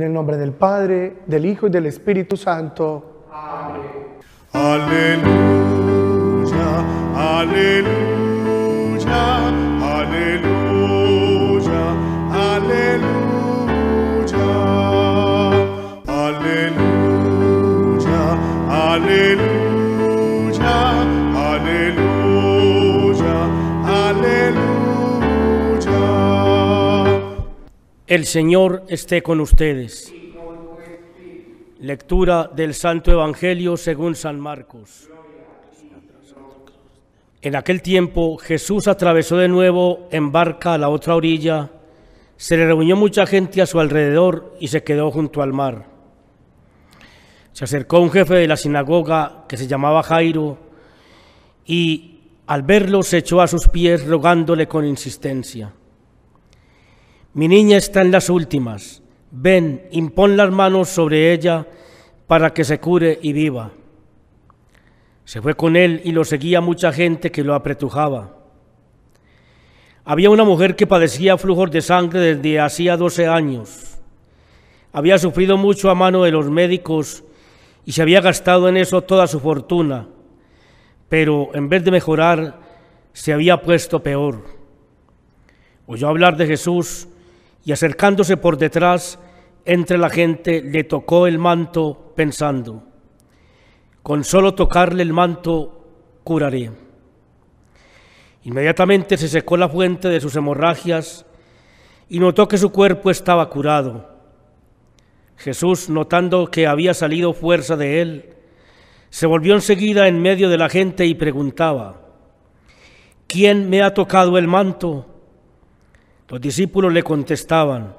En el nombre del Padre, del Hijo y del Espíritu Santo. Aleluya, aleluya, aleluya, El Señor esté con ustedes. Lectura del Santo Evangelio según San Marcos. En aquel tiempo Jesús atravesó de nuevo en barca a la otra orilla, se le reunió mucha gente a su alrededor y se quedó junto al mar. Se acercó un jefe de la sinagoga que se llamaba Jairo y al verlo se echó a sus pies rogándole con insistencia. Mi niña está en las últimas. Ven, impón las manos sobre ella para que se cure y viva. Se fue con él y lo seguía mucha gente que lo apretujaba. Había una mujer que padecía flujos de sangre desde hacía 12 años. Había sufrido mucho a mano de los médicos y se había gastado en eso toda su fortuna, pero en vez de mejorar, se había puesto peor. Oyó hablar de Jesús y acercándose por detrás entre la gente le tocó el manto pensando, con solo tocarle el manto curaré. Inmediatamente se secó la fuente de sus hemorragias y notó que su cuerpo estaba curado. Jesús, notando que había salido fuerza de él, se volvió enseguida en medio de la gente y preguntaba, ¿quién me ha tocado el manto? Los discípulos le contestaban,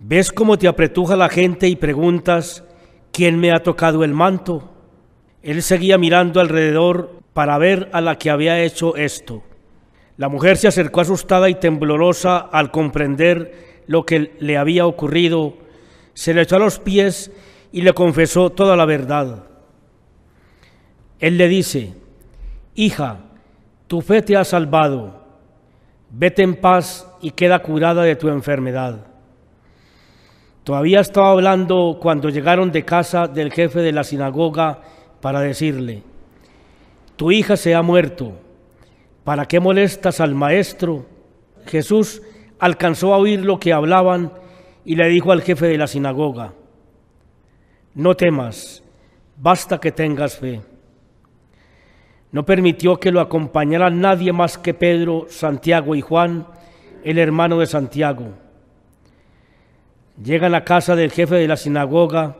¿ves cómo te apretuja la gente y preguntas, ¿quién me ha tocado el manto? Él seguía mirando alrededor para ver a la que había hecho esto. La mujer se acercó asustada y temblorosa al comprender lo que le había ocurrido. Se le echó a los pies y le confesó toda la verdad. Él le dice, hija, tu fe te ha salvado, vete en paz y queda curada de tu enfermedad. Todavía estaba hablando cuando llegaron de casa del jefe de la sinagoga para decirle, tu hija se ha muerto, ¿para qué molestas al maestro? Jesús alcanzó a oír lo que hablaban y le dijo al jefe de la sinagoga, no temas, basta que tengas fe. No permitió que lo acompañara nadie más que Pedro, Santiago y Juan, el hermano de Santiago. Llegan a casa del jefe de la sinagoga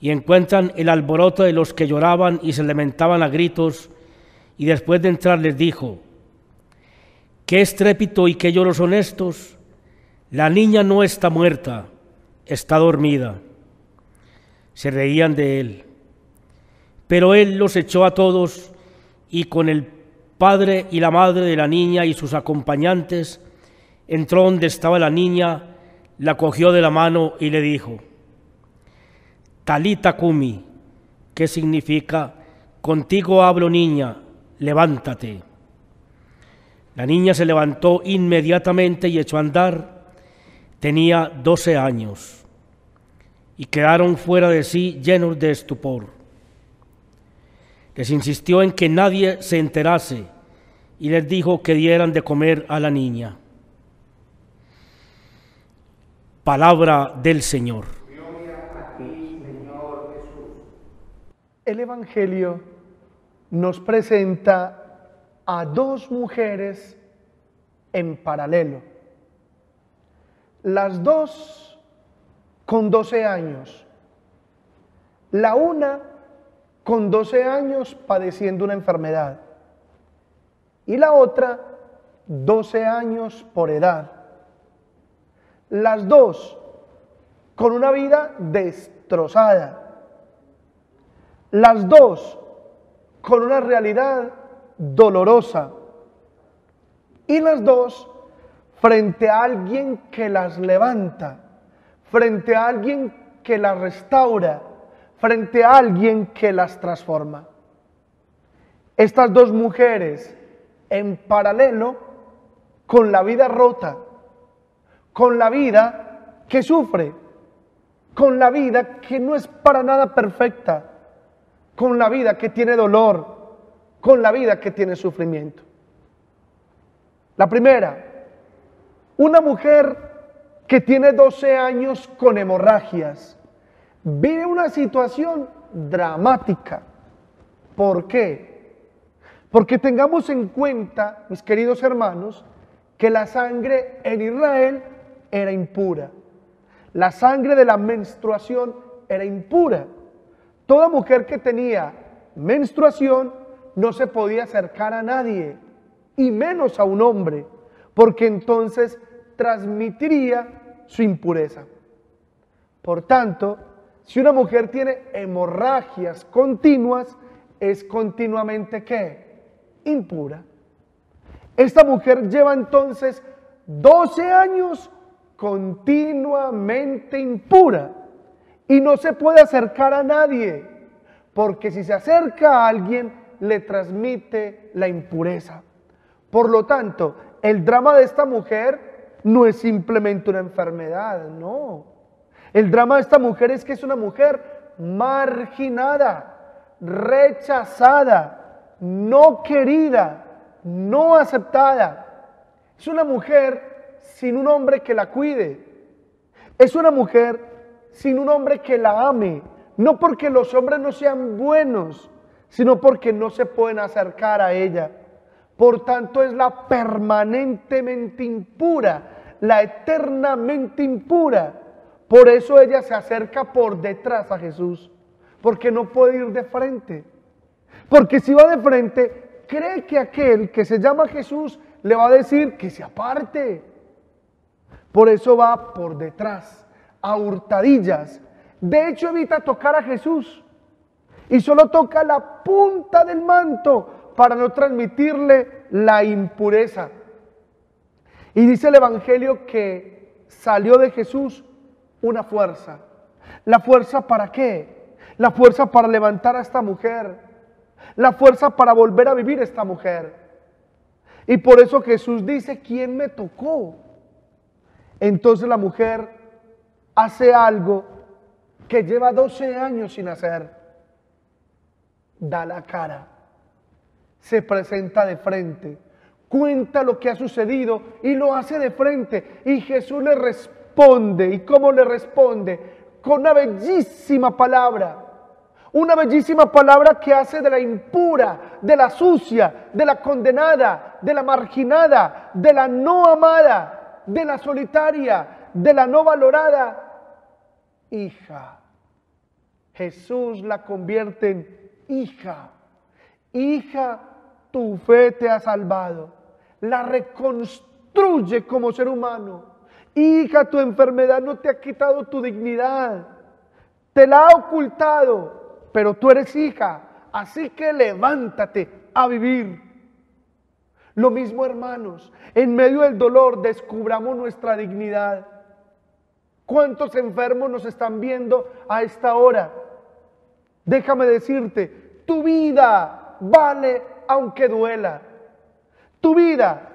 y encuentran el alboroto de los que lloraban y se lamentaban a gritos, y después de entrar les dijo, ¿qué estrépito y qué lloros son estos? La niña no está muerta, está dormida. Se reían de él. Pero él los echó a todos y con el padre y la madre de la niña y sus acompañantes entró donde estaba la niña, la cogió de la mano y le dijo, Talita Kumi, que significa, contigo hablo niña, levántate. La niña se levantó inmediatamente y echó a andar. Tenía doce años y quedaron fuera de sí llenos de estupor. Les insistió en que nadie se enterase y les dijo que dieran de comer a la niña. Palabra del Señor. El Evangelio nos presenta a dos mujeres en paralelo. Las dos con 12 años. La una con 12 años padeciendo una enfermedad. Y la otra 12 años por edad. Las dos con una vida destrozada. Las dos con una realidad dolorosa. Y las dos frente a alguien que las levanta, frente a alguien que las restaura, frente a alguien que las transforma. Estas dos mujeres en paralelo con la vida rota, con la vida que sufre, con la vida que no es para nada perfecta, con la vida que tiene dolor, con la vida que tiene sufrimiento. La primera, una mujer que tiene 12 años con hemorragias vive una situación dramática. ¿Por qué? Porque tengamos en cuenta, mis queridos hermanos, que la sangre en Israel era impura. La sangre de la menstruación era impura. Toda mujer que tenía menstruación no se podía acercar a nadie, y menos a un hombre, porque entonces transmitiría su impureza. Por tanto, si una mujer tiene hemorragias continuas, es continuamente qué? Impura. Esta mujer lleva entonces 12 años continuamente impura y no se puede acercar a nadie, porque si se acerca a alguien le transmite la impureza. Por lo tanto, el drama de esta mujer no es simplemente una enfermedad, no. El drama de esta mujer es que es una mujer marginada, rechazada, no querida, no aceptada. Es una mujer sin un hombre que la cuide. Es una mujer sin un hombre que la ame. No porque los hombres no sean buenos, sino porque no se pueden acercar a ella. Por tanto, es la permanentemente impura, la eternamente impura. Por eso ella se acerca por detrás a Jesús, porque no puede ir de frente. Porque si va de frente, cree que aquel que se llama Jesús le va a decir que se aparte. Por eso va por detrás, a hurtadillas. De hecho, evita tocar a Jesús y solo toca la punta del manto para no transmitirle la impureza. Y dice el Evangelio que salió de Jesús una fuerza. ¿La fuerza para qué? La fuerza para levantar a esta mujer. La fuerza para volver a vivir esta mujer. Y por eso Jesús dice, ¿quién me tocó? Entonces la mujer hace algo que lleva 12 años sin hacer. Da la cara. Se presenta de frente. Cuenta lo que ha sucedido y lo hace de frente. Y Jesús le responde. ¿Y cómo le responde? Con una bellísima palabra. Una bellísima palabra que hace de la impura, de la sucia, de la condenada, de la marginada, de la no amada, de la solitaria, de la no valorada, hija. Jesús la convierte en hija. Hija, tu fe te ha salvado. La reconstruye como ser humano. Hija, tu enfermedad no te ha quitado tu dignidad. Te la ha ocultado pero tú eres hija, así que levántate a vivir. Lo mismo, hermanos, en medio del dolor descubramos nuestra dignidad. ¿Cuántos enfermos nos están viendo a esta hora? Déjame decirte, tu vida vale aunque duela. Tu vida,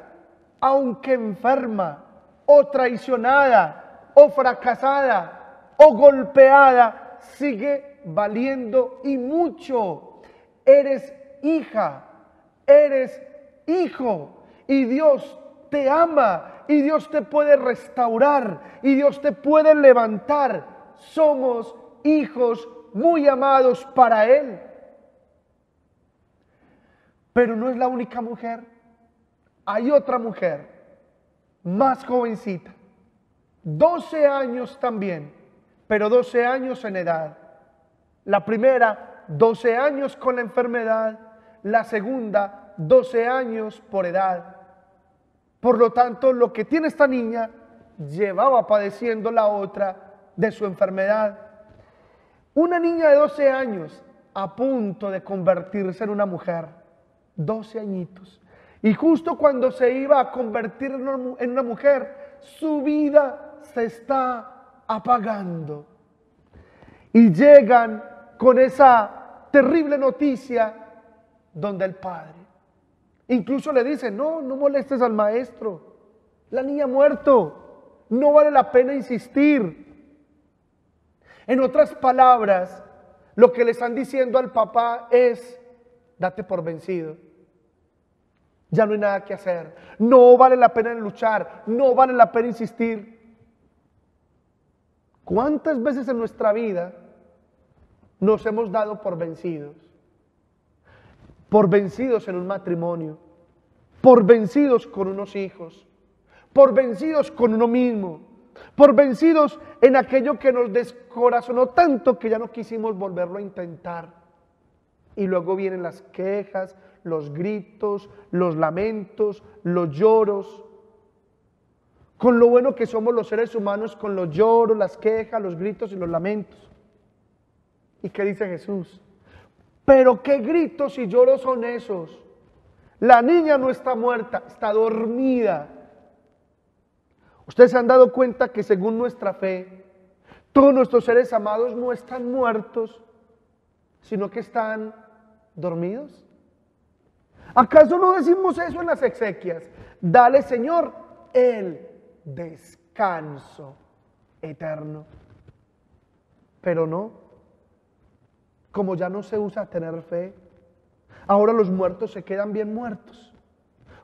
aunque enferma, o traicionada, o fracasada, o golpeada, sigue valiendo y mucho. Eres hija, eres hijo y Dios te ama y Dios te puede restaurar y Dios te puede levantar. Somos hijos muy amados para Él. Pero no es la única mujer. Hay otra mujer, más jovencita, 12 años también, pero 12 años en edad. La primera, 12 años con la enfermedad. La segunda, 12 años por edad. Por lo tanto, lo que tiene esta niña llevaba padeciendo la otra de su enfermedad. Una niña de 12 años a punto de convertirse en una mujer. 12 añitos. Y justo cuando se iba a convertir en una mujer, su vida se está apagando. Y llegan con esa terrible noticia donde el padre incluso le dice, no, no molestes al maestro, la niña ha muerto, no vale la pena insistir. En otras palabras, lo que le están diciendo al papá es, date por vencido. Ya no hay nada que hacer. No vale la pena luchar. No vale la pena insistir. ¿Cuántas veces en nuestra vida nos hemos dado por vencidos? Por vencidos en un matrimonio. Por vencidos con unos hijos. Por vencidos con uno mismo. Por vencidos en aquello que nos descorazonó tanto que ya no quisimos volverlo a intentar. Y luego vienen las quejas, los gritos, los lamentos, los lloros. Con lo bueno que somos los seres humanos, con los lloros, las quejas, los gritos y los lamentos. ¿Y qué dice Jesús? Pero qué gritos y lloros son esos. La niña no está muerta, está dormida. Ustedes se han dado cuenta que según nuestra fe, todos nuestros seres amados no están muertos, sino que están dormidos. ¿Acaso no decimos eso en las exequias? Dale, Señor, el descanso eterno. Pero no, como ya no se usa tener fe, ahora los muertos se quedan bien muertos.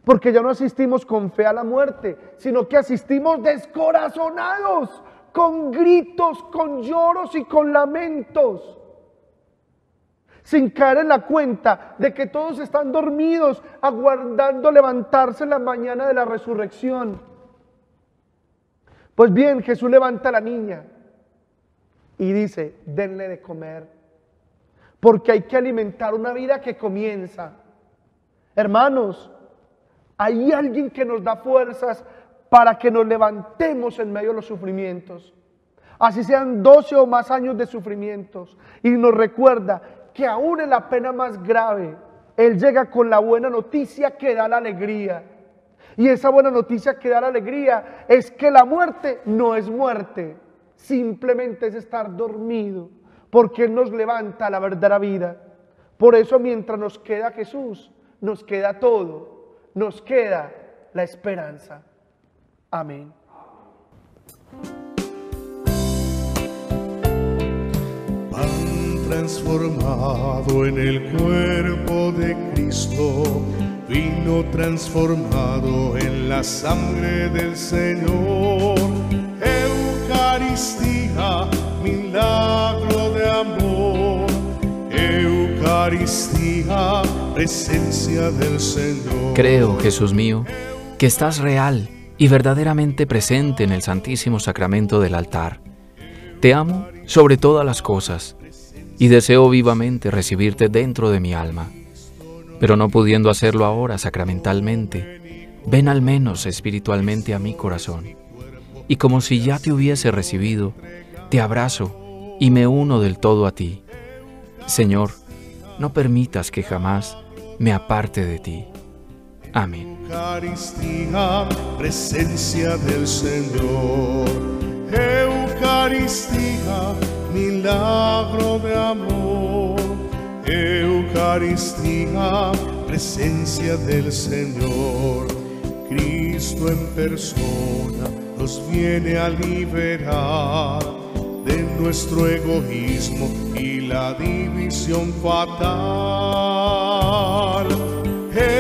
Porque ya no asistimos con fe a la muerte, sino que asistimos descorazonados, con gritos, con lloros y con lamentos sin caer en la cuenta de que todos están dormidos, aguardando levantarse en la mañana de la resurrección. Pues bien, Jesús levanta a la niña y dice, denle de comer, porque hay que alimentar una vida que comienza. Hermanos, hay alguien que nos da fuerzas para que nos levantemos en medio de los sufrimientos. Así sean 12 o más años de sufrimientos. Y nos recuerda que aún en la pena más grave, Él llega con la buena noticia que da la alegría. Y esa buena noticia que da la alegría es que la muerte no es muerte, simplemente es estar dormido, porque Él nos levanta a la verdadera vida. Por eso mientras nos queda Jesús, nos queda todo, nos queda la esperanza. Amén. Transformado en el cuerpo de Cristo, vino transformado en la sangre del Señor. Eucaristía, milagro de amor. Eucaristía, presencia del Señor. Creo, Jesús mío, que estás real y verdaderamente presente en el Santísimo Sacramento del altar. Te amo sobre todas las cosas y deseo vivamente recibirte dentro de mi alma. Pero no pudiendo hacerlo ahora sacramentalmente, ven al menos espiritualmente a mi corazón. Y como si ya te hubiese recibido, te abrazo y me uno del todo a ti. Señor, no permitas que jamás me aparte de ti. Amén. Eucaristía, presencia del Señor. Eucaristía, milagro de amor. Eucaristía, presencia del Señor. Cristo en persona nos viene a liberar de nuestro egoísmo y la división fatal.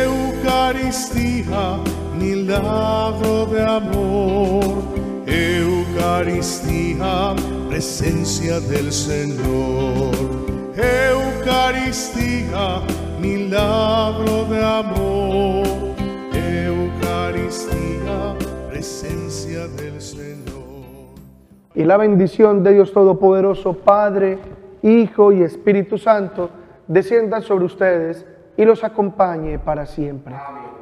Eucaristía, milagro de amor. Eucaristía, presencia del Señor. Eucaristía, milagro de amor. Eucaristía, presencia del Señor. Y la bendición de Dios Todopoderoso, Padre, Hijo y Espíritu Santo, descienda sobre ustedes y los acompañe para siempre. Nombre